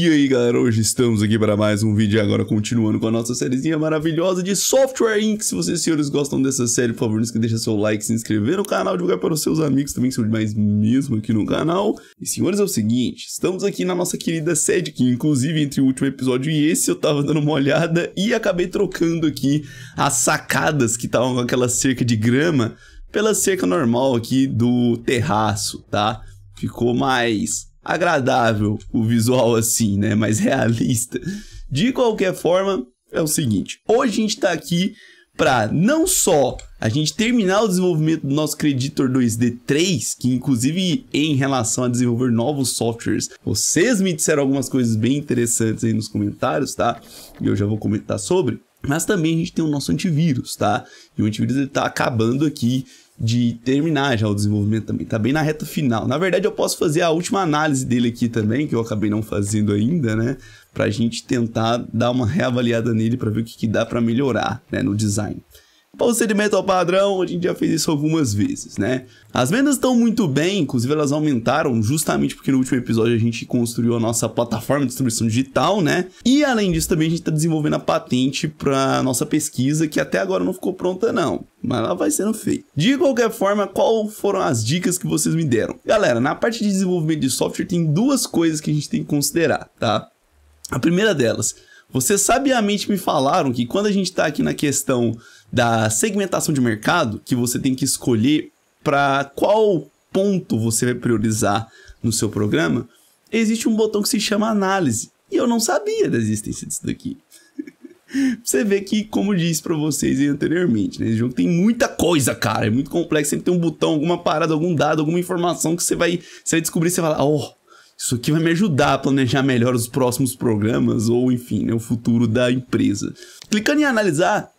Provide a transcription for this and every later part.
E aí galera, hoje estamos aqui para mais um vídeo agora continuando com a nossa sériezinha maravilhosa de Software Inc. Se vocês senhores gostam dessa série, por favor, não esqueça de deixar seu like, se inscrever no canal, divulgar para os seus amigos também, que são demais mesmo aqui no canal. E senhores, é o seguinte, estamos aqui na nossa querida sede, que inclusive entre o último episódio e esse eu tava dando uma olhada e acabei trocando aqui as sacadas que estavam com aquela cerca de grama pela cerca normal aqui do terraço, tá? Ficou mais agradável o visual assim, né? Mais realista. De qualquer forma, é o seguinte: hoje a gente tá aqui para não só a gente terminar o desenvolvimento do nosso Creditor 2D 3, que inclusive em relação a desenvolver novos softwares, vocês me disseram algumas coisas bem interessantes aí nos comentários, tá? E eu já vou comentar sobre. Mas também a gente tem o nosso antivírus, tá? E o antivírus ele tá acabando aqui de terminar já o desenvolvimento também, tá bem na reta final. Na verdade, eu posso fazer a última análise dele aqui também, que eu acabei não fazendo ainda, né? Pra gente tentar dar uma reavaliada nele para ver o que, que dá para melhorar, né, no design. Procedimento ao padrão, a gente já fez isso algumas vezes, né? As vendas estão muito bem, inclusive elas aumentaram justamente porque no último episódio a gente construiu a nossa plataforma de distribuição digital, né? E além disso também a gente está desenvolvendo a patente para nossa pesquisa, que até agora não ficou pronta não, mas ela vai sendo feita. De qualquer forma, qual foram as dicas que vocês me deram? Galera, na parte de desenvolvimento de software tem duas coisas que a gente tem que considerar, tá? A primeira delas, vocês sabiamente me falaram que quando a gente está aqui na questão da segmentação de mercado, que você tem que escolher para qual ponto você vai priorizar no seu programa, existe um botão que se chama análise. E eu não sabia da existência disso daqui. você vê que, como disse para vocês anteriormente, né? Esse jogo tem muita coisa, cara. É muito complexo. Sempre tem um botão, alguma parada, algum dado, alguma informação que você vai, você vai descobrir. Você vai falar, oh, isso aqui vai me ajudar a planejar melhor os próximos programas ou, enfim, né, o futuro da empresa. Clicando em analisar,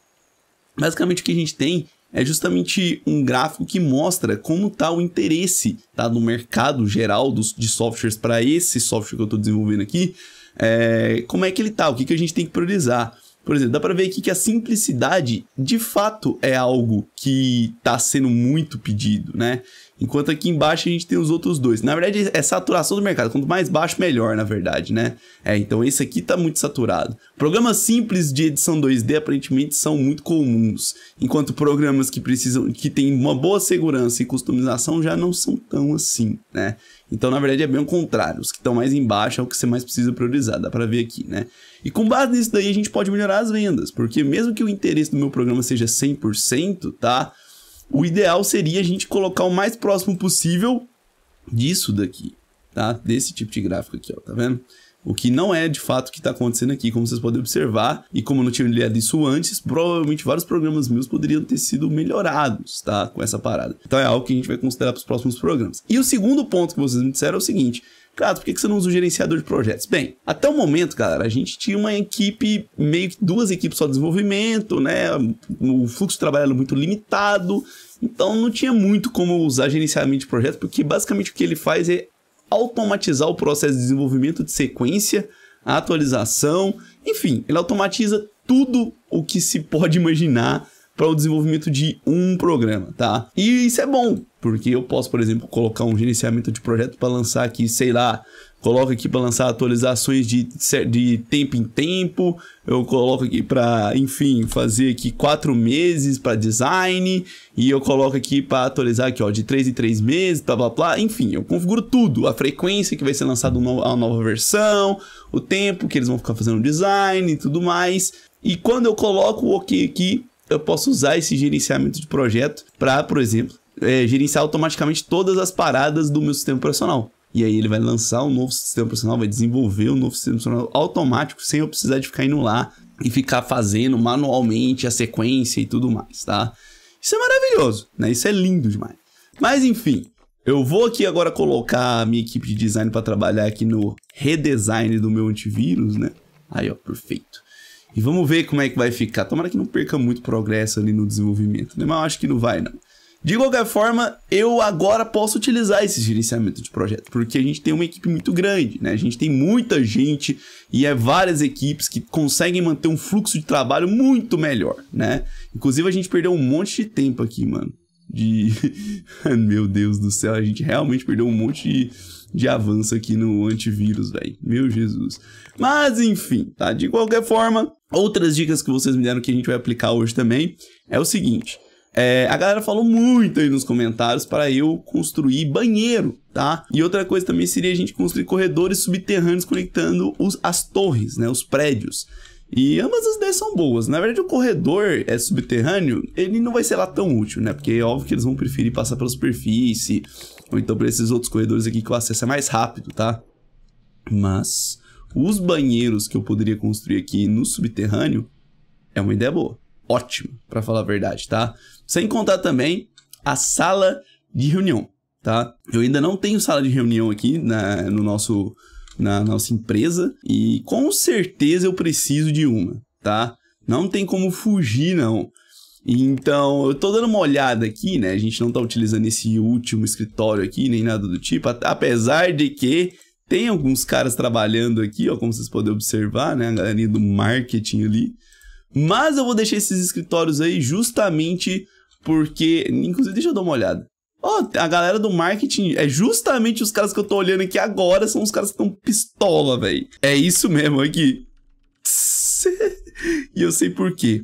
basicamente o que a gente tem é justamente um gráfico que mostra como está o interesse tá, no mercado geral dos, de softwares para esse software que eu estou desenvolvendo aqui. É, como é que ele está, o que, que a gente tem que priorizar. Por exemplo, dá para ver aqui que a simplicidade de fato é algo que está sendo muito pedido, né? Enquanto aqui embaixo a gente tem os outros dois. Na verdade, é saturação do mercado. Quanto mais baixo, melhor, na verdade, né? É, então esse aqui tá muito saturado. Programas simples de edição 2D aparentemente são muito comuns. Enquanto programas que precisam, que têm uma boa segurança e customização já não são tão assim, né? Então, na verdade, é bem o contrário. Os que estão mais embaixo é o que você mais precisa priorizar. Dá pra ver aqui, né? E com base nisso daí, a gente pode melhorar as vendas. Porque mesmo que o interesse do meu programa seja 100%, tá? O ideal seria a gente colocar o mais próximo possível disso daqui, tá? Desse tipo de gráfico aqui, ó, tá vendo? O que não é de fato o que está acontecendo aqui, como vocês podem observar, e como eu não tinha lido isso antes, provavelmente vários programas meus poderiam ter sido melhorados, tá? Com essa parada. Então é algo que a gente vai considerar para os próximos programas. E o segundo ponto que vocês me disseram é o seguinte: Cato, por que você não usa o gerenciador de projetos? Bem, até o momento, galera, a gente tinha uma equipe, meio que duas equipes só de desenvolvimento, né? O fluxo de trabalho era muito limitado, então não tinha muito como usar gerenciamento de projetos, porque basicamente o que ele faz é automatizar o processo de desenvolvimento de sequência, atualização, enfim, ele automatiza tudo o que se pode imaginar para o desenvolvimento de um programa, tá? E isso é bom, porque eu posso, por exemplo, colocar um gerenciamento de projeto para lançar aqui, sei lá, coloco aqui para lançar atualizações de, de tempo em tempo, eu coloco aqui para, enfim, fazer aqui quatro meses para design, e eu coloco aqui para atualizar aqui, ó, de três em três meses, blá blá blá, enfim, eu configuro tudo, a frequência que vai ser lançada a nova versão, o tempo que eles vão ficar fazendo design e tudo mais, e quando eu coloco o OK aqui, eu posso usar esse gerenciamento de projeto para, por exemplo, é, gerenciar automaticamente todas as paradas do meu sistema operacional. E aí ele vai lançar um novo sistema operacional, vai desenvolver um novo sistema operacional automático, sem eu precisar de ficar indo lá e ficar fazendo manualmente a sequência e tudo mais, tá? Isso é maravilhoso, né? Isso é lindo demais. Mas enfim, eu vou aqui agora colocar a minha equipe de design para trabalhar aqui no redesign do meu antivírus, né? Aí, ó, perfeito. E vamos ver como é que vai ficar. Tomara que não perca muito progresso ali no desenvolvimento, né? Mas eu acho que não vai, não. De qualquer forma, eu agora posso utilizar esse gerenciamento de projeto, porque a gente tem uma equipe muito grande, né? A gente tem muita gente e é várias equipes que conseguem manter um fluxo de trabalho muito melhor, né? Inclusive a gente perdeu um monte de tempo aqui, mano. De. Meu Deus do céu, a gente realmente perdeu um monte de de avanço aqui no antivírus, velho. Meu Jesus. Mas enfim, tá? De qualquer forma, outras dicas que vocês me deram que a gente vai aplicar hoje também é o seguinte. É, a galera falou muito aí nos comentários para eu construir banheiro, tá? E outra coisa também seria a gente construir corredores subterrâneos conectando os, as torres, né? Os prédios. E ambas as ideias são boas. Na verdade, o corredor é subterrâneo, ele não vai ser lá tão útil, né? Porque é óbvio que eles vão preferir passar pela superfície, ou então por esses outros corredores aqui que o acesso é mais rápido, tá? Mas os banheiros que eu poderia construir aqui no subterrâneo é uma ideia boa. Ótimo, para falar a verdade, tá? Sem contar também a sala de reunião, tá? Eu ainda não tenho sala de reunião aqui na, no nosso na nossa empresa e com certeza eu preciso de uma, tá? Não tem como fugir, não. Então, eu tô dando uma olhada aqui, né? A gente não tá utilizando esse último escritório aqui, nem nada do tipo, apesar de que tem alguns caras trabalhando aqui, ó, como vocês podem observar, né? A galerinha do marketing ali. Mas eu vou deixar esses escritórios aí justamente porque. Inclusive, deixa eu dar uma olhada. Ó, a galera do marketing é justamente os caras que eu tô olhando aqui agora, são os caras que estão pistola, velho. É isso mesmo aqui. e eu sei por quê.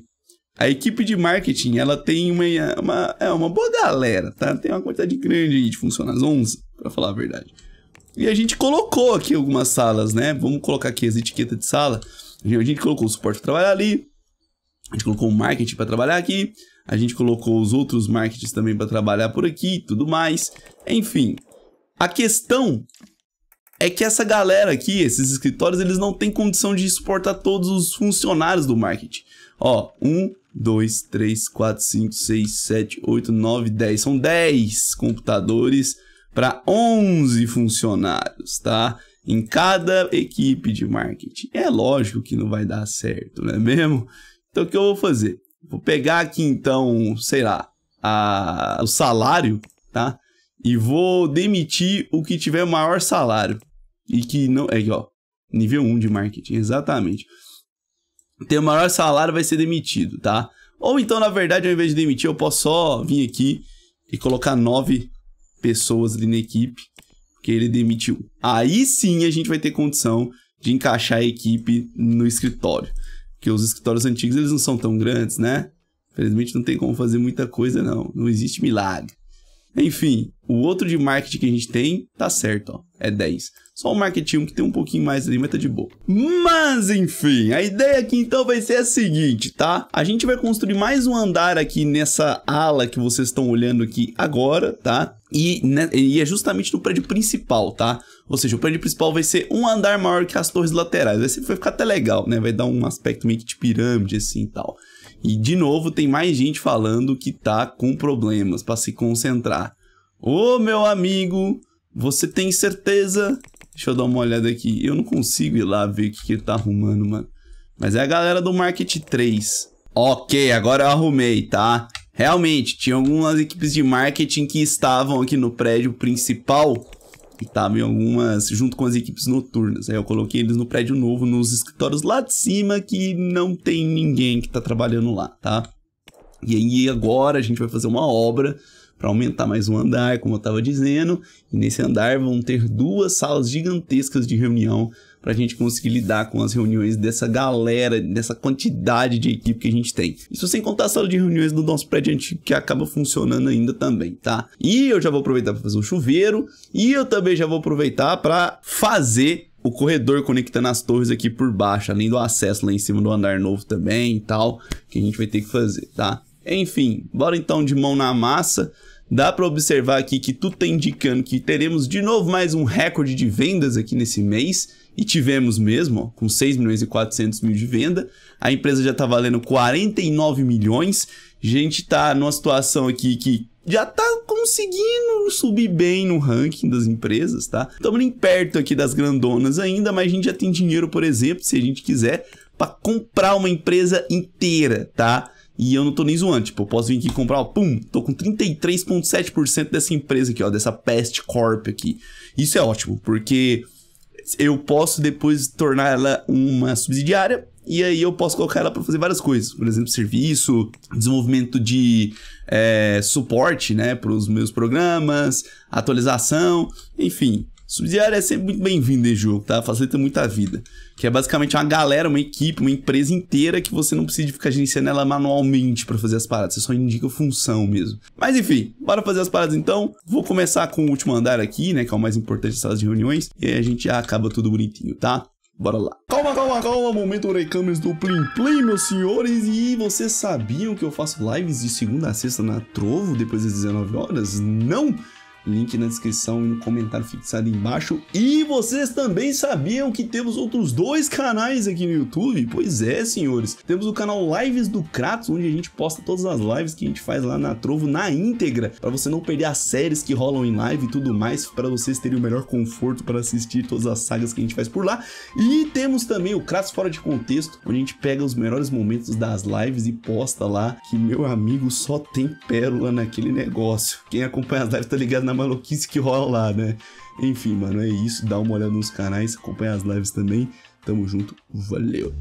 A equipe de marketing, ela tem uma, uma, é uma boa galera, tá? Tem uma quantidade grande de funcionários, 11, pra falar a verdade. E a gente colocou aqui algumas salas, né? Vamos colocar aqui as etiquetas de sala. A gente colocou o suporte para trabalhar ali. A gente colocou o marketing para trabalhar aqui. A gente colocou os outros marketings também para trabalhar por aqui e tudo mais. Enfim, a questão é que essa galera aqui, esses escritórios, eles não têm condição de suportar todos os funcionários do marketing. Ó, 1, 2, 3, 4, 5, 6, 7, 8, 9, 10. São 10 computadores para 11 funcionários, tá? Em cada equipe de marketing. É lógico que não vai dar certo, não é mesmo? Então o que eu vou fazer? Vou pegar aqui então, sei lá, a, o salário, tá? E vou demitir o que tiver maior salário. E que não. É, ó. Nível 1 de marketing, exatamente. Tem o maior salário vai ser demitido, tá? Ou então, na verdade, ao invés de demitir, eu posso só vir aqui e colocar nove pessoas ali na equipe, que ele demitiu. Aí sim a gente vai ter condição de encaixar a equipe no escritório. Porque os escritórios antigos eles não são tão grandes, né? Infelizmente não tem como fazer muita coisa, não. Não existe milagre. Enfim, o outro de marketing que a gente tem, tá certo, ó. É 10. Só o marketing que tem um pouquinho mais ali, mas tá de boa. Mas enfim, a ideia aqui então vai ser a seguinte, tá? A gente vai construir mais um andar aqui nessa ala que vocês estão olhando aqui agora, tá? E, né, e é justamente no prédio principal, tá? Ou seja, o prédio principal vai ser um andar maior que as torres laterais. Vai, ser, vai ficar até legal, né? Vai dar um aspecto meio que de pirâmide assim e tal. E de novo, tem mais gente falando que tá com problemas para se concentrar. Ô meu amigo, você tem certeza? Deixa eu dar uma olhada aqui. Eu não consigo ir lá ver o que, que ele tá arrumando, mano. Mas é a galera do Market 3. Ok, agora eu arrumei, tá? Realmente, tinha algumas equipes de marketing que estavam aqui no prédio principal e estavam em algumas junto com as equipes noturnas. Aí eu coloquei eles no prédio novo, nos escritórios lá de cima que não tem ninguém que tá trabalhando lá, tá? E aí agora a gente vai fazer uma obra para aumentar mais um andar, como eu estava dizendo. E nesse andar vão ter duas salas gigantescas de reunião para a gente conseguir lidar com as reuniões dessa galera, dessa quantidade de equipe que a gente tem. Isso sem contar a sala de reuniões do nosso prédio antigo que acaba funcionando ainda também, tá? E eu já vou aproveitar para fazer um chuveiro e eu também já vou aproveitar para fazer o corredor conectando as torres aqui por baixo, além do acesso lá em cima do andar novo também e tal, que a gente vai ter que fazer, tá? Enfim, bora então de mão na massa. Dá para observar aqui que tudo está indicando que teremos de novo mais um recorde de vendas aqui nesse mês. E tivemos mesmo, ó, com 6 milhões e 400 mil de venda. A empresa já está valendo 49 milhões. A gente está numa situação aqui que já está conseguindo subir bem no ranking das empresas, tá? Estamos nem perto aqui das grandonas ainda, mas a gente já tem dinheiro, por exemplo, se a gente quiser, para comprar uma empresa inteira, tá? E eu não tô nem zoando, tipo, eu posso vir aqui comprar, ó, pum, tô com 33,7% dessa empresa aqui, ó, dessa Pest Corp aqui. Isso é ótimo, porque eu posso depois tornar ela uma subsidiária e aí eu posso colocar ela para fazer várias coisas, por exemplo, serviço, desenvolvimento de é, suporte, né, para os meus programas, atualização, enfim, Subsidiário é sempre muito bem-vindo em jogo, tá? Facilita muito a vida. Que é basicamente uma galera, uma equipe, uma empresa inteira que você não precisa ficar gerenciando ela manualmente para fazer as paradas. Você só indica função mesmo. Mas enfim, bora fazer as paradas então. Vou começar com o último andar aqui, né? Que é o mais importante das salas de reuniões. E aí a gente já acaba tudo bonitinho, tá? Bora lá. Calma, calma, calma. Momento Orecames do Plim Plim, meus senhores. E vocês sabiam que eu faço lives de segunda a sexta na Trovo depois das 19 horas? Não? Link na descrição e no comentário fixado embaixo. E vocês também sabiam que temos outros dois canais aqui no YouTube? Pois é, senhores. Temos o canal Lives do Kratos, onde a gente posta todas as lives que a gente faz lá na Trovo na íntegra, para você não perder as séries que rolam em live e tudo mais, para vocês terem o melhor conforto para assistir todas as sagas que a gente faz por lá. E temos também o Kratos Fora de Contexto, onde a gente pega os melhores momentos das lives e posta lá, que meu amigo só tem pérola naquele negócio. Quem acompanha as lives tá ligado na maluquice que rola lá, né? Enfim, mano, é isso. Dá uma olhada nos canais, acompanha as lives também. Tamo junto, valeu!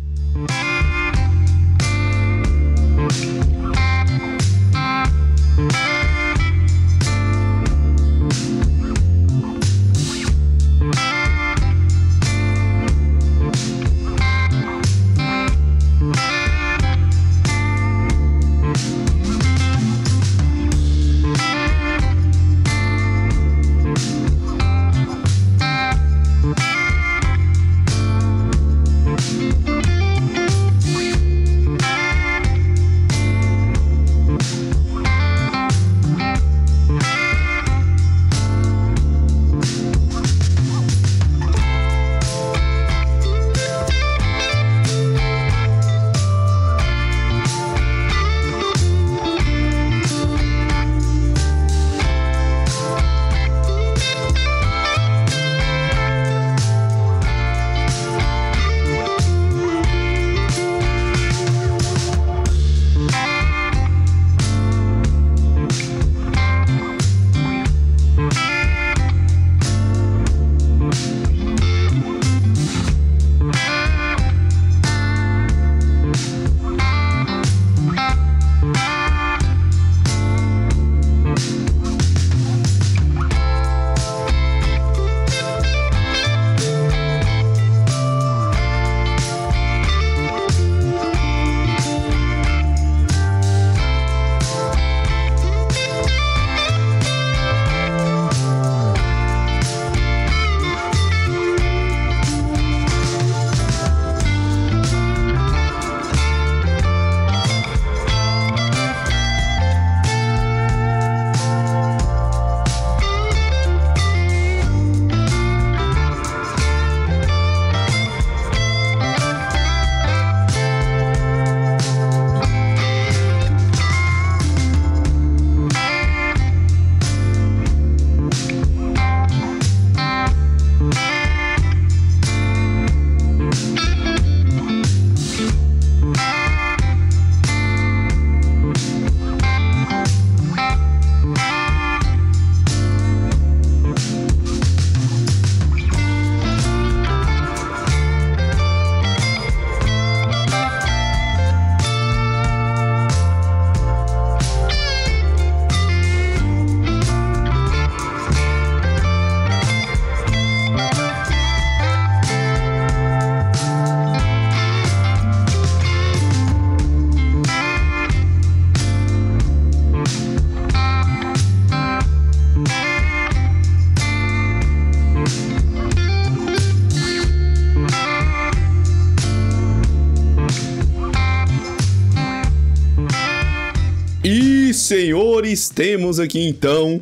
Temos aqui então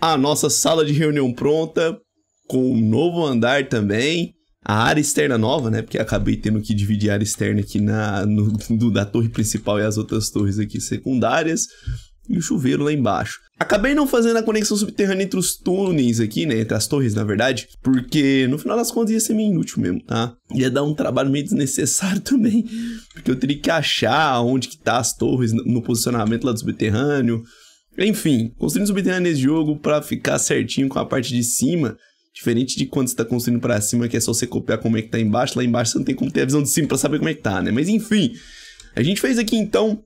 a nossa sala de reunião pronta, com um novo andar também. A área externa nova, né? Porque acabei tendo que dividir a área externa aqui na, no, do, da torre principal e as outras torres aqui secundárias e o chuveiro lá embaixo. Acabei não fazendo a conexão subterrânea entre os túneis aqui, né? Entre as torres, na verdade, porque no final das contas ia ser meio inútil mesmo, tá? Ia dar um trabalho meio desnecessário também, porque eu teria que achar onde que tá as torres no posicionamento lá do subterrâneo. Enfim, construindo subterrâneo nesse jogo para ficar certinho com a parte de cima, Diferente de quando você tá construindo para cima, que é só você copiar como é que tá embaixo, lá embaixo você não tem como ter a visão de cima para saber como é que tá, né? Mas enfim, a gente fez aqui então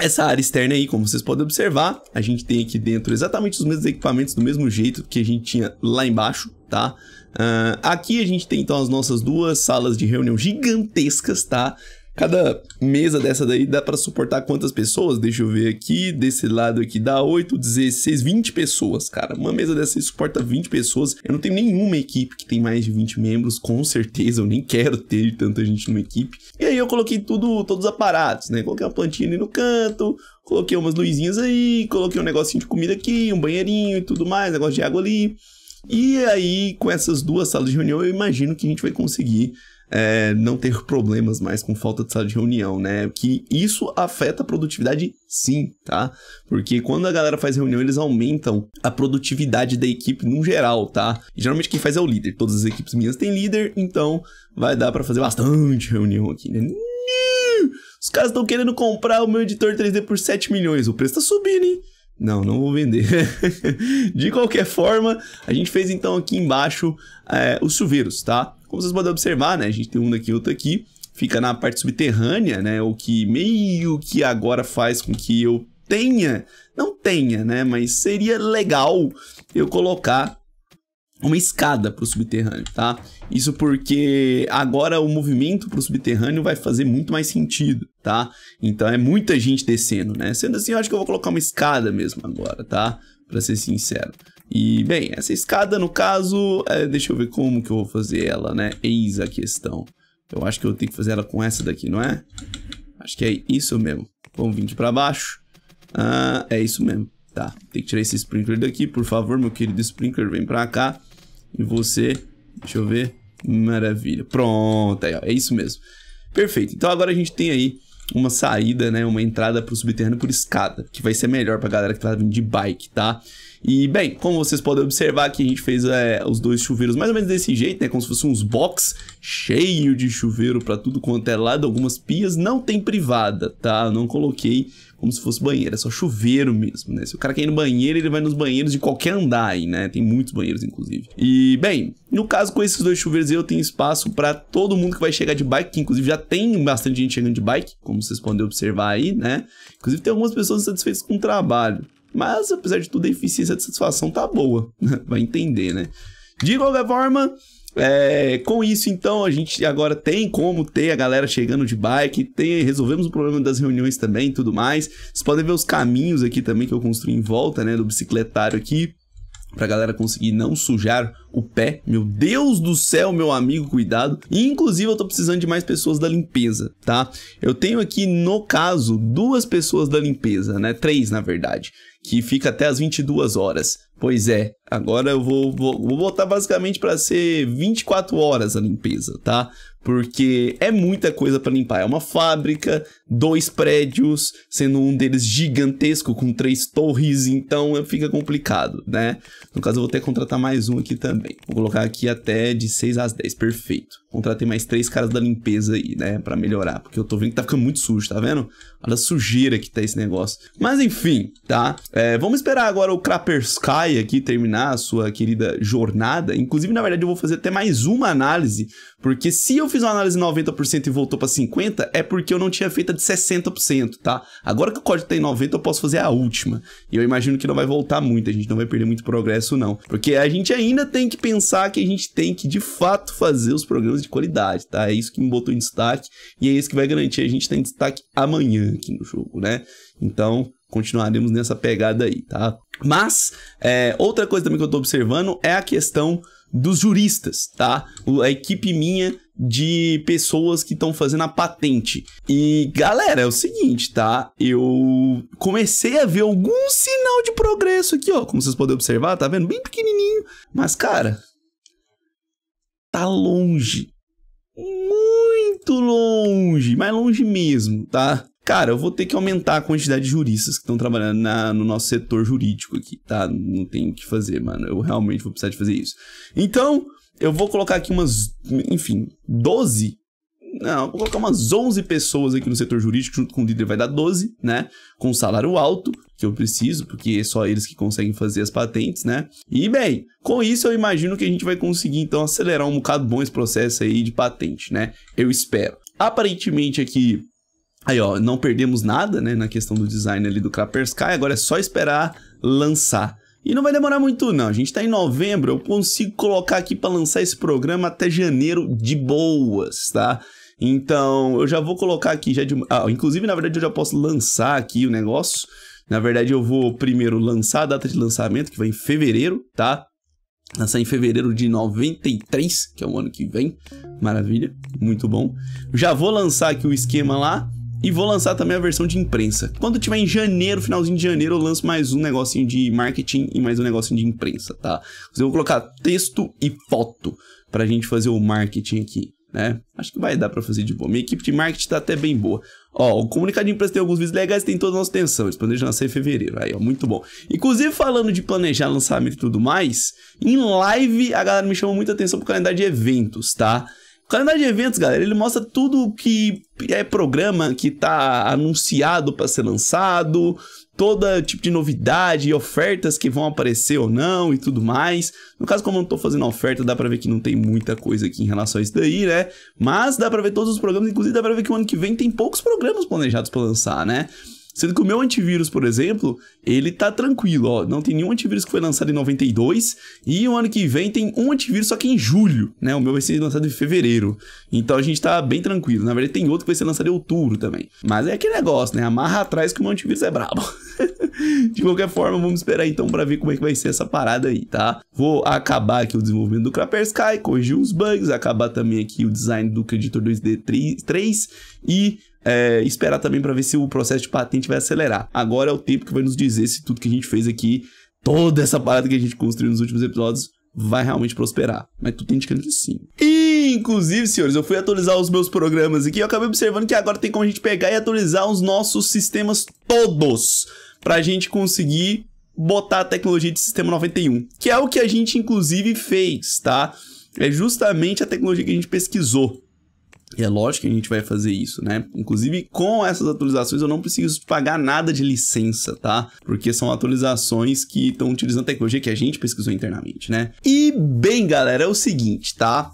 essa área externa aí, como vocês podem observar, a gente tem aqui dentro exatamente os mesmos equipamentos do mesmo jeito que a gente tinha lá embaixo, tá? Uh, aqui a gente tem então as nossas duas salas de reunião gigantescas, tá? Cada mesa dessa daí dá para suportar quantas pessoas? Deixa eu ver aqui. Desse lado aqui dá 8, 16, 20 pessoas, cara. Uma mesa dessa suporta 20 pessoas. Eu não tenho nenhuma equipe que tem mais de 20 membros, com certeza. Eu nem quero ter tanta gente numa equipe. E aí eu coloquei tudo, todos os aparatos, né? Coloquei uma plantinha ali no canto, coloquei umas luzinhas aí, coloquei um negocinho de comida aqui, um banheirinho e tudo mais, negócio de água ali. E aí, com essas duas salas de reunião, eu imagino que a gente vai conseguir é, não ter problemas mais com falta de sala de reunião, né? Que isso afeta a produtividade sim, tá? Porque quando a galera faz reunião, eles aumentam a produtividade da equipe no geral, tá? E geralmente quem faz é o líder. Todas as equipes minhas têm líder, então vai dar para fazer bastante reunião aqui, né? Os caras estão querendo comprar o meu editor 3D por 7 milhões. O preço tá subindo, hein? Não, não vou vender. de qualquer forma, a gente fez então aqui embaixo é, os chuveiros, tá? Como vocês podem observar, né? A gente tem um daqui, outro aqui. Fica na parte subterrânea, né? O que meio que agora faz com que eu tenha, não tenha, né? Mas seria legal eu colocar uma escada para o subterrâneo, tá? Isso porque agora o movimento para o subterrâneo vai fazer muito mais sentido, tá? Então é muita gente descendo, né? Sendo assim, eu acho que eu vou colocar uma escada mesmo agora, tá? Para ser sincero. E, bem, essa escada, no caso, é, deixa eu ver como que eu vou fazer ela, né? Eis a questão. Eu acho que eu tenho que fazer ela com essa daqui, não é? Acho que é isso mesmo. Vamos vir para baixo. Ah, é isso mesmo. Tá, tem que tirar esse sprinkler daqui, por favor, meu querido sprinkler, vem pra cá. E você, deixa eu ver, maravilha. Pronto, aí, ó, é isso mesmo. Perfeito, então agora a gente tem aí uma saída, né, uma entrada pro subterrâneo por escada, que vai ser melhor pra galera que tá vindo de bike, tá? E, bem, como vocês podem observar aqui, a gente fez é, os dois chuveiros mais ou menos desse jeito, né? Como se fossem uns box cheio de chuveiro para tudo quanto é lado. Algumas pias não tem privada, tá? Não coloquei como se fosse banheiro, é só chuveiro mesmo, né? Se o cara quer ir no banheiro, ele vai nos banheiros de qualquer andar aí, né? Tem muitos banheiros, inclusive. E, bem, no caso com esses dois chuveiros eu tenho espaço para todo mundo que vai chegar de bike, que inclusive já tem bastante gente chegando de bike, como vocês podem observar aí, né? Inclusive tem algumas pessoas satisfeitas com o trabalho. Mas, apesar de tudo, a eficiência de satisfação tá boa. Vai entender, né? De qualquer forma, é, com isso, então, a gente agora tem como ter a galera chegando de bike, tem, resolvemos o problema das reuniões também e tudo mais. Vocês podem ver os caminhos aqui também que eu construí em volta, né, do bicicletário aqui pra galera conseguir não sujar o pé. Meu Deus do céu, meu amigo, cuidado. E, inclusive, eu tô precisando de mais pessoas da limpeza, tá? Eu tenho aqui, no caso, duas pessoas da limpeza, né? Três, na verdade, que fica até as 22 horas. Pois é, agora eu vou, vou, vou botar basicamente para ser 24 horas a limpeza, tá? Porque é muita coisa para limpar. É uma fábrica, dois prédios, sendo um deles gigantesco com três torres, então fica complicado, né? No caso, eu vou ter que contratar mais um aqui também. Vou colocar aqui até de 6 às 10, perfeito. Contratei mais três caras da limpeza aí, né? Pra melhorar, porque eu tô vendo que tá ficando muito sujo, tá vendo? Olha a sujeira que tá esse negócio. Mas enfim, tá? É, vamos esperar agora o Crapper Sky aqui terminar a sua querida jornada. Inclusive, na verdade, eu vou fazer até mais uma análise, porque se eu fiz uma análise 90% e voltou pra 50%, é porque eu não tinha feito a de 60%, tá? Agora que o código tá em 90%, eu posso fazer a última. E eu imagino que não vai voltar muito, a gente não vai perder muito progresso, não. Porque a gente ainda tem que pensar que a gente tem que, de fato, fazer os programas de qualidade, tá? É isso que me botou em destaque e é isso que vai garantir a gente ter em destaque amanhã aqui no jogo, né? Então, continuaremos nessa pegada aí, tá? Mas, é, outra coisa também que eu tô observando é a questão dos juristas, tá? A equipe minha de pessoas que estão fazendo a patente. E galera, é o seguinte, tá? Eu comecei a ver algum sinal de progresso aqui, ó. Como vocês podem observar, tá vendo? Bem pequenininho. Mas, cara, tá longe. Muito longe. Mais longe mesmo, tá? Cara, eu vou ter que aumentar a quantidade de juristas que estão trabalhando na, no nosso setor jurídico aqui, tá? Não tem o que fazer, mano. Eu realmente vou precisar de fazer isso. Então, eu vou colocar aqui umas, enfim, 12. Não, vou colocar umas 11 pessoas aqui no setor jurídico, junto com o líder vai dar 12, né? Com salário alto, que eu preciso, porque é só eles que conseguem fazer as patentes, né? E bem, com isso eu imagino que a gente vai conseguir então acelerar um bocado bom esse processo aí de patente, né? Eu espero. Aparentemente aqui Aí, ó, não perdemos nada, né, na questão do design ali do Crapper Sky, agora é só esperar lançar. E não vai demorar muito não, a gente tá em novembro, eu consigo colocar aqui para lançar esse programa até janeiro de boas, tá? Então, eu já vou colocar aqui já de... Ah, inclusive, na verdade, eu já posso lançar aqui o negócio. Na verdade, eu vou primeiro lançar a data de lançamento, que vai em fevereiro, tá? Lançar em fevereiro de 93, que é o ano que vem. Maravilha, muito bom. Já vou lançar aqui o esquema lá. E vou lançar também a versão de imprensa. Quando tiver em janeiro, finalzinho de janeiro, eu lanço mais um negocinho de marketing e mais um negocinho de imprensa, tá? Eu vou colocar texto e foto pra gente fazer o marketing aqui, né? Acho que vai dar pra fazer de boa. Minha equipe de marketing tá até bem boa. Ó, o comunicado de imprensa tem alguns vídeos legais, tem toda a nossa atenção. Eles planejam lançar em fevereiro. Aí, ó, muito bom. Inclusive, falando de planejar lançamento e tudo mais, em live a galera me chamou muita atenção pro calendário de eventos, tá? Calendário de eventos, galera, ele mostra tudo que é programa que tá anunciado para ser lançado, toda tipo de novidade e ofertas que vão aparecer ou não e tudo mais. No caso, como eu não tô fazendo oferta, dá pra ver que não tem muita coisa aqui em relação a isso daí, né? Mas dá pra ver todos os programas, inclusive dá pra ver que o ano que vem tem poucos programas planejados para lançar, né? Sendo que o meu antivírus, por exemplo, ele tá tranquilo, ó. Não tem nenhum antivírus que foi lançado em 92. E o ano que vem tem um antivírus só que em julho, né? O meu vai ser lançado em fevereiro. Então a gente tá bem tranquilo. Na verdade, tem outro que vai ser lançado em outubro também. Mas é aquele negócio, né? Amarra atrás que o meu antivírus é brabo. De qualquer forma, vamos esperar então para ver como é que vai ser essa parada aí, tá? Vou acabar aqui o desenvolvimento do Crapper Sky, corrigir uns bugs, acabar também aqui o design do Creditor 2D 3 e é, esperar também para ver se o processo de patente vai acelerar. Agora é o tempo que vai nos dizer se tudo que a gente fez aqui, toda essa parada que a gente construiu nos últimos episódios, vai realmente prosperar. Mas tudo indicando que sim. E, inclusive, senhores, eu fui atualizar os meus programas aqui e eu acabei observando que agora tem como a gente pegar e atualizar os nossos sistemas todos pra gente conseguir botar a tecnologia de sistema 91, que é o que a gente inclusive fez, tá? É justamente a tecnologia que a gente pesquisou. E é lógico que a gente vai fazer isso, né? Inclusive, com essas atualizações, eu não preciso pagar nada de licença, tá? Porque são atualizações que estão utilizando tecnologia que a gente pesquisou internamente, né? E, bem, galera, é o seguinte, tá?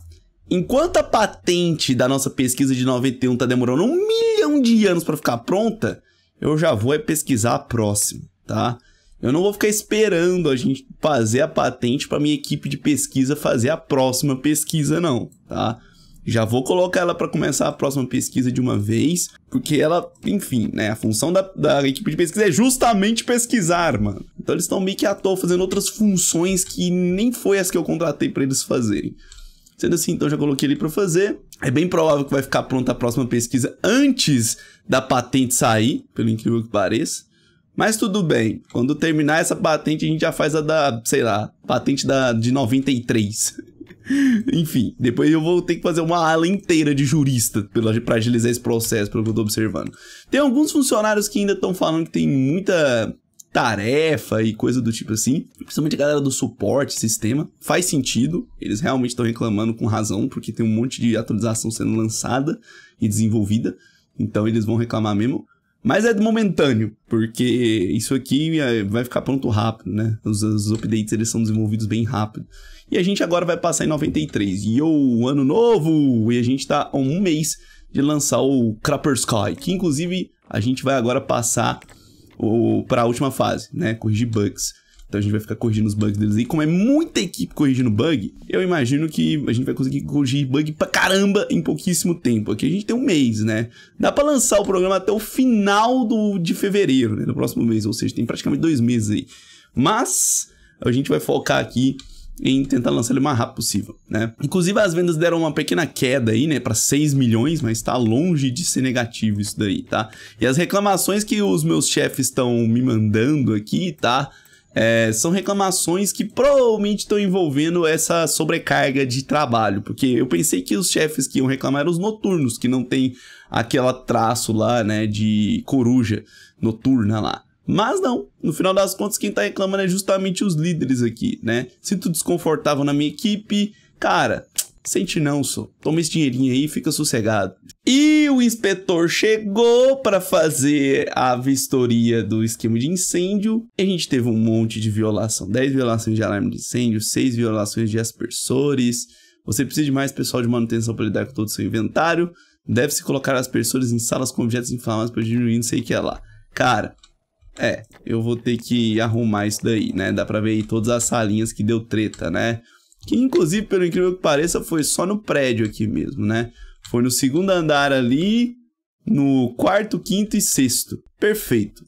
Enquanto a patente da nossa pesquisa de 91 tá demorando um milhão de anos para ficar pronta, eu já vou é pesquisar a próxima, tá? Eu não vou ficar esperando a gente fazer a patente para minha equipe de pesquisa fazer a próxima pesquisa, não, tá? Já vou colocar ela para começar a próxima pesquisa de uma vez, porque ela, enfim, né? A função da, da equipe de pesquisa é justamente pesquisar, mano. Então eles estão meio que à toa fazendo outras funções que nem foi as que eu contratei para eles fazerem. Sendo assim, então já coloquei ele para fazer. É bem provável que vai ficar pronta a próxima pesquisa antes da patente sair, pelo incrível que pareça. Mas tudo bem, quando terminar essa patente, a gente já faz a da, sei lá, patente da, de 93. Enfim, depois eu vou ter que fazer uma ala inteira de jurista para agilizar esse processo, pelo que eu tô observando. Tem alguns funcionários que ainda estão falando que tem muita tarefa e coisa do tipo assim, principalmente a galera do suporte, sistema, faz sentido, eles realmente estão reclamando com razão, porque tem um monte de atualização sendo lançada e desenvolvida, então eles vão reclamar mesmo, mas é momentâneo, porque isso aqui é, vai ficar pronto rápido, né? Os, os updates eles são desenvolvidos bem rápido. E a gente agora vai passar em 93. E o ano novo! E a gente tá a um mês de lançar o Crapper Sky, que inclusive a gente vai agora passar para a última fase, né? Corrigir bugs. Então a gente vai ficar corrigindo os bugs deles. E como é muita equipe corrigindo bug, eu imagino que a gente vai conseguir corrigir bug pra caramba em pouquíssimo tempo. Aqui a gente tem um mês, né? Dá pra lançar o programa até o final do, de fevereiro, né? No próximo mês. Ou seja, tem praticamente dois meses aí. Mas a gente vai focar aqui em tentar lançar ele o mais rápido possível, né? Inclusive as vendas deram uma pequena queda aí, né, para 6 milhões, mas tá longe de ser negativo isso daí, tá? E as reclamações que os meus chefes estão me mandando aqui, tá? É, são reclamações que provavelmente estão envolvendo essa sobrecarga de trabalho, porque eu pensei que os chefes que iam reclamar eram os noturnos, que não tem aquela traço lá, né, de coruja noturna lá. Mas não, no final das contas, quem tá reclamando é justamente os líderes aqui, né? Sinto desconfortável na minha equipe, cara, sente não, só. Toma esse dinheirinho aí e fica sossegado. E o inspetor chegou para fazer a vistoria do esquema de incêndio. A gente teve um monte de violação. 10 violações de alarme de incêndio, 6 violações de aspersores. Você precisa de mais pessoal de manutenção para lidar com todo o seu inventário. Deve-se colocar aspersores em salas com objetos inflamáveis para diminuir não sei o que é lá. Cara, É, eu vou ter que arrumar isso daí, né? Dá pra ver aí todas as salinhas que deu treta, né? Que inclusive, pelo incrível que pareça, foi só no prédio aqui mesmo, né? Foi no segundo andar ali, no quarto, quinto e sexto. Perfeito.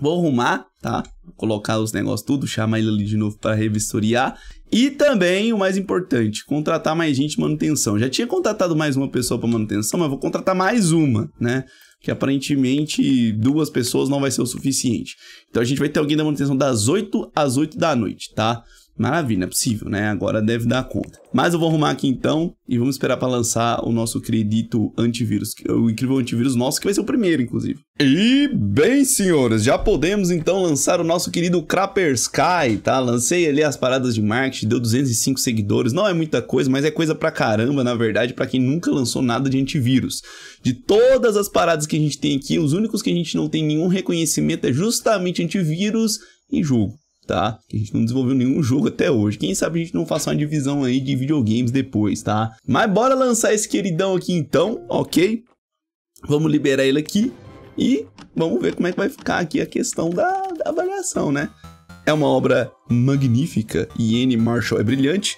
Vou arrumar, tá? Colocar os negócios tudo, chamar ele ali de novo para revistoriar. E também, o mais importante, contratar mais gente de manutenção. Já tinha contratado mais uma pessoa para manutenção, mas vou contratar mais uma, né? Que aparentemente duas pessoas não vai ser o suficiente. Então a gente vai ter alguém da manutenção das 8 às 8 da noite, tá? Maravilha, é possível, né? Agora deve dar conta. Mas eu vou arrumar aqui então e vamos esperar para lançar o nosso querido antivírus, o incrível antivírus nosso, que vai ser o primeiro, inclusive. E bem, senhores, já podemos então lançar o nosso querido Crapper Sky, tá? Lancei ali as paradas de marketing, deu 205 seguidores, não é muita coisa, mas é coisa pra caramba, na verdade, para quem nunca lançou nada de antivírus. De todas as paradas que a gente tem aqui, os únicos que a gente não tem nenhum reconhecimento é justamente antivírus e jogo tá? Que a gente não desenvolveu nenhum jogo até hoje. Quem sabe a gente não faça uma divisão aí de videogames depois, tá? Mas bora lançar esse queridão aqui então, ok? Vamos liberar ele aqui e vamos ver como é que vai ficar aqui a questão da, da avaliação, né? É uma obra magnífica e N. Marshall é brilhante.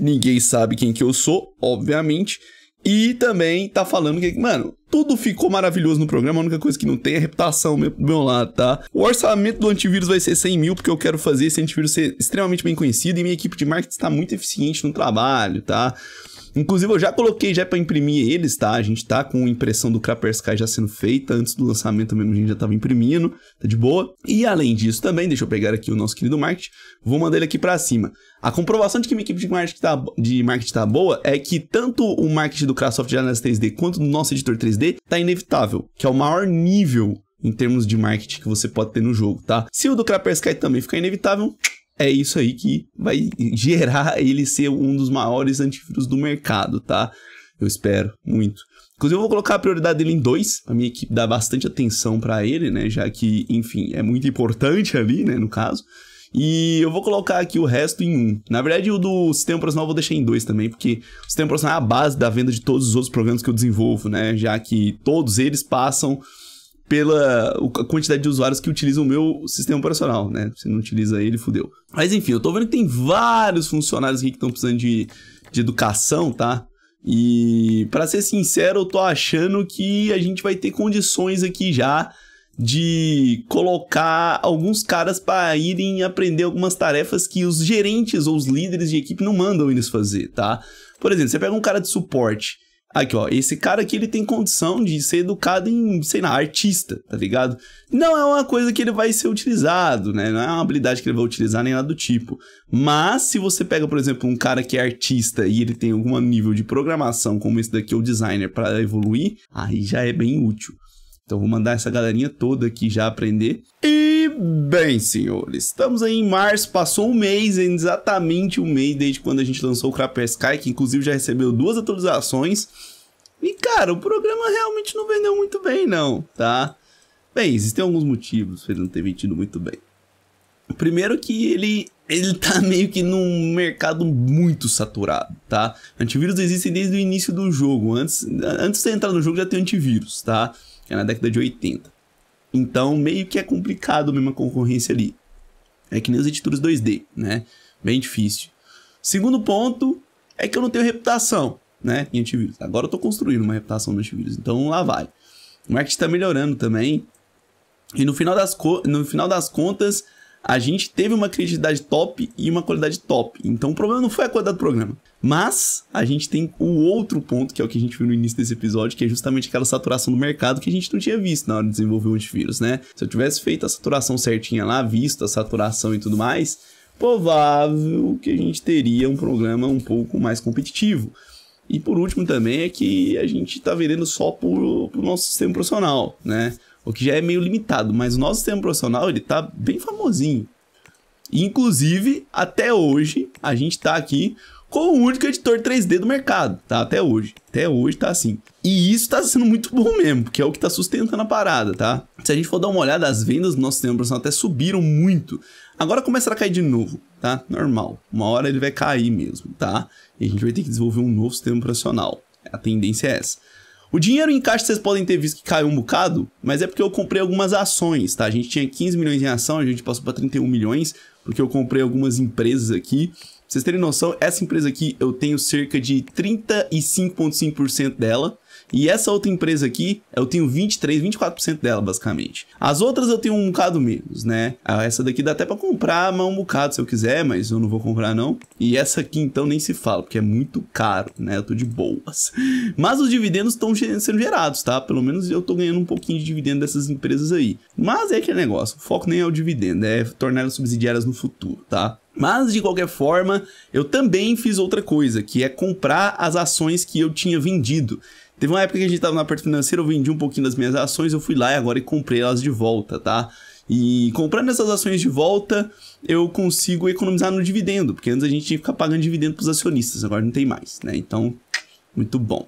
Ninguém sabe quem que eu sou, obviamente. E também tá falando que, mano, tudo ficou maravilhoso no programa, a única coisa que não tem é reputação do meu lado, tá? O orçamento do antivírus vai ser 100 mil, porque eu quero fazer esse antivírus ser extremamente bem conhecido e minha equipe de marketing está muito eficiente no trabalho, tá? Inclusive, eu já coloquei já para imprimir eles, tá? A gente tá com impressão do Crapper Sky já sendo feita. Antes do lançamento mesmo, a gente já tava imprimindo. Tá de boa. E além disso também, deixa eu pegar aqui o nosso querido marketing. Vou mandar ele aqui para cima. A comprovação de que minha equipe de marketing, tá, de marketing tá boa é que tanto o marketing do Crasoft Janela 3D quanto do nosso editor 3D tá inevitável. Que é o maior nível em termos de marketing que você pode ter no jogo, tá? Se o do Crapper Sky também ficar inevitável, é isso aí que vai gerar ele ser um dos maiores antivírus do mercado, tá? Eu espero muito. Inclusive, eu vou colocar a prioridade dele em dois. A minha equipe dá bastante atenção para ele, né? Já que, enfim, é muito importante ali, né? No caso. E eu vou colocar aqui o resto em um. Na verdade, o do sistema operacional eu vou deixar em dois também, porque o sistema operacional é a base da venda de todos os outros programas que eu desenvolvo, né? Já que todos eles passam pela quantidade de usuários que utilizam o meu sistema operacional, né? Se não utiliza ele, fudeu. Mas enfim, eu tô vendo que tem vários funcionários aqui que estão precisando de, de educação, tá? E para ser sincero, eu tô achando que a gente vai ter condições aqui já de colocar alguns caras para irem aprender algumas tarefas que os gerentes ou os líderes de equipe não mandam eles fazer, tá? Por exemplo, você pega um cara de suporte Aqui, ó, esse cara aqui ele tem condição de ser educado em, sei lá, artista, tá ligado? Não é uma coisa que ele vai ser utilizado, né? Não é uma habilidade que ele vai utilizar nem nada do tipo. Mas se você pega, por exemplo, um cara que é artista e ele tem algum nível de programação, como esse daqui, o designer, para evoluir, aí já é bem útil. Então vou mandar essa galerinha toda aqui já aprender. E bem, senhores, estamos aí em março, passou um mês, exatamente um mês desde quando a gente lançou o Crapper Sky, que inclusive já recebeu duas atualizações. E cara, o programa realmente não vendeu muito bem não, tá? Bem, existem alguns motivos para ele não ter vendido muito bem. Primeiro que ele ele tá meio que num mercado muito saturado, tá? Antivírus existem desde o início do jogo. Antes, antes de entrar no jogo já tem antivírus, tá? é na década de 80. Então, meio que é complicado mesmo a concorrência ali. É que nem os editores 2D, né? Bem difícil. Segundo ponto é que eu não tenho reputação, né? Em antivírus. Agora eu tô construindo uma reputação no antivírus, então lá vai. O marketing tá melhorando também. E no final das, no final das contas, a gente teve uma criatividade top e uma qualidade top. Então o problema não foi a qualidade do programa. Mas a gente tem o outro ponto, que é o que a gente viu no início desse episódio, que é justamente aquela saturação do mercado que a gente não tinha visto na hora de desenvolver o antivírus, né? Se eu tivesse feito a saturação certinha lá, visto a saturação e tudo mais, provável que a gente teria um programa um pouco mais competitivo. E por último também é que a gente tá vendendo só pro, pro nosso sistema profissional, né? O que já é meio limitado, mas o nosso sistema profissional ele tá bem famosinho. Inclusive, até hoje, a gente tá aqui com o único editor 3D do mercado, tá? Até hoje. Até hoje tá assim. E isso tá sendo muito bom mesmo, porque é o que tá sustentando a parada, tá? Se a gente for dar uma olhada, as vendas do nosso sistema profissional até subiram muito. Agora começa a cair de novo, tá? Normal. Uma hora ele vai cair mesmo, tá? E a gente vai ter que desenvolver um novo sistema profissional. A tendência é essa. O dinheiro em caixa vocês podem ter visto que caiu um bocado, mas é porque eu comprei algumas ações, tá? A gente tinha 15 milhões em ação, a gente passou para 31 milhões, porque eu comprei algumas empresas aqui. Pra vocês terem noção, essa empresa aqui eu tenho cerca de 35,5% dela. E essa outra empresa aqui, eu tenho 23, 24% dela, basicamente. As outras eu tenho um bocado menos, né? Ah, essa daqui dá até pra comprar mas um bocado se eu quiser, mas eu não vou comprar não. E essa aqui, então, nem se fala, porque é muito caro, né? Eu tô de boas. Mas os dividendos estão sendo gerados, tá? Pelo menos eu tô ganhando um pouquinho de dividendo dessas empresas aí. Mas é aquele negócio, o foco nem é o dividendo, é tornar elas subsidiárias no futuro, tá? Mas de qualquer forma, eu também fiz outra coisa, que é comprar as ações que eu tinha vendido. Teve uma época que a gente estava na parte financeira, eu vendi um pouquinho das minhas ações, eu fui lá e agora comprei elas de volta, tá? E comprando essas ações de volta, eu consigo economizar no dividendo, porque antes a gente tinha que ficar pagando dividendo para os acionistas, agora não tem mais, né? Então, muito bom.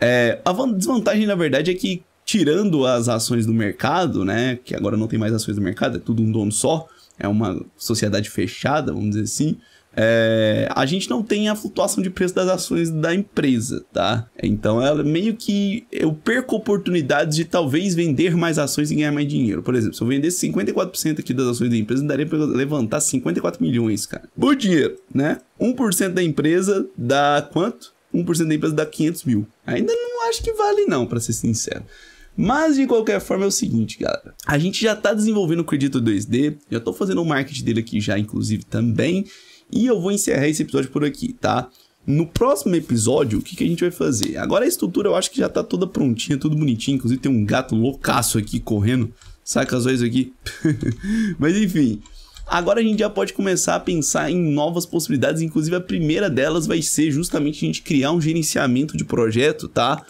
É, a desvantagem, na verdade, é que tirando as ações do mercado, né? Que agora não tem mais ações do mercado, é tudo um dono só, é uma sociedade fechada, vamos dizer assim é, a gente não tem a flutuação de preço das ações da empresa, tá? Então, ela meio que eu perco oportunidades de talvez vender mais ações e ganhar mais dinheiro. Por exemplo, se eu vendesse 54% aqui das ações da empresa, daria para levantar 54 milhões, cara. Por dinheiro, né? 1% da empresa dá quanto? 1% da empresa dá 500 mil. Ainda não acho que vale não, para ser sincero. Mas de qualquer forma é o seguinte, galera. A gente já tá desenvolvendo o Credito 2D, já tô fazendo o marketing dele aqui já, inclusive, também. E eu vou encerrar esse episódio por aqui, tá? No próximo episódio, o que, que a gente vai fazer? Agora a estrutura eu acho que já tá toda prontinha, tudo bonitinho. Inclusive tem um gato loucaço aqui correndo. Saca as olhos aqui. Mas enfim, agora a gente já pode começar a pensar em novas possibilidades. Inclusive a primeira delas vai ser justamente a gente criar um gerenciamento de projeto, tá?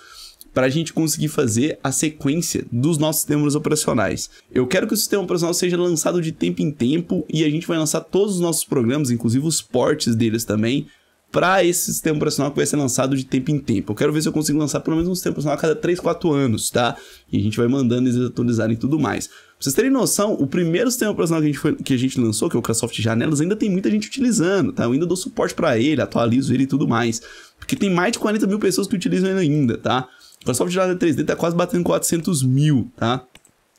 Para a gente conseguir fazer a sequência dos nossos sistemas operacionais. Eu quero que o sistema operacional seja lançado de tempo em tempo e a gente vai lançar todos os nossos programas, inclusive os portes deles também, para esse sistema operacional que vai ser lançado de tempo em tempo. Eu quero ver se eu consigo lançar pelo menos um sistema operacional a cada 3, 4 anos, tá? E a gente vai mandando eles atualizarem e tudo mais. Pra vocês terem noção, o primeiro sistema operacional que a gente, foi, que a gente lançou, que é o Microsoft Janelas, ainda tem muita gente utilizando, tá? Eu ainda dou suporte para ele, atualizo ele e tudo mais. Porque tem mais de 40 mil pessoas que utilizam ele ainda, tá? Microsoft Java 3D tá quase batendo 400 mil, tá?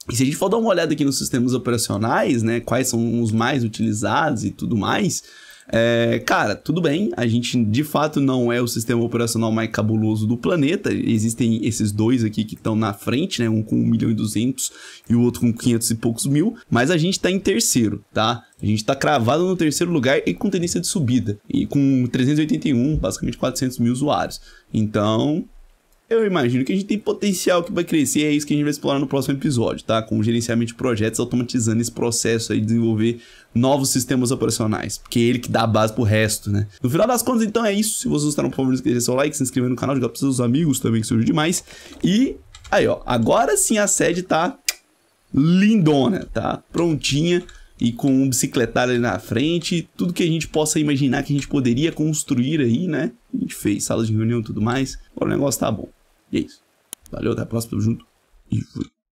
E se a gente for dar uma olhada aqui nos sistemas operacionais, né, quais são os mais utilizados e tudo mais, é, cara, tudo bem, a gente de fato não é o sistema operacional mais cabuloso do planeta, existem esses dois aqui que estão na frente, né, um com 1 milhão e 200 e o outro com 500 e poucos mil, mas a gente tá em terceiro, tá? A gente tá cravado no terceiro lugar e com tendência de subida, e com 381, basicamente 400 mil usuários. Então, eu imagino que a gente tem potencial que vai crescer, é isso que a gente vai explorar no próximo episódio, tá? Com gerenciamento de projetos, automatizando esse processo aí, desenvolver novos sistemas operacionais, porque é ele que dá a base pro resto, né? No final das contas, então é isso. Se vocês gostaram, por favor, não esqueça seu like, se inscrever no canal, jogar pros seus amigos também, que surge demais. E aí, ó, agora sim a sede tá lindona, tá? Prontinha e com um bicicletário ali na frente, tudo que a gente possa imaginar que a gente poderia construir aí, né? A gente fez sala de reunião e tudo mais. Agora o negócio tá bom. E é isso. Valeu, até a próxima, tamo junto. E fui.